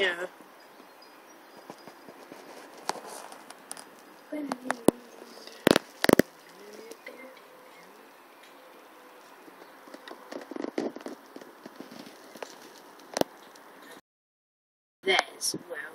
Yeah. That is well.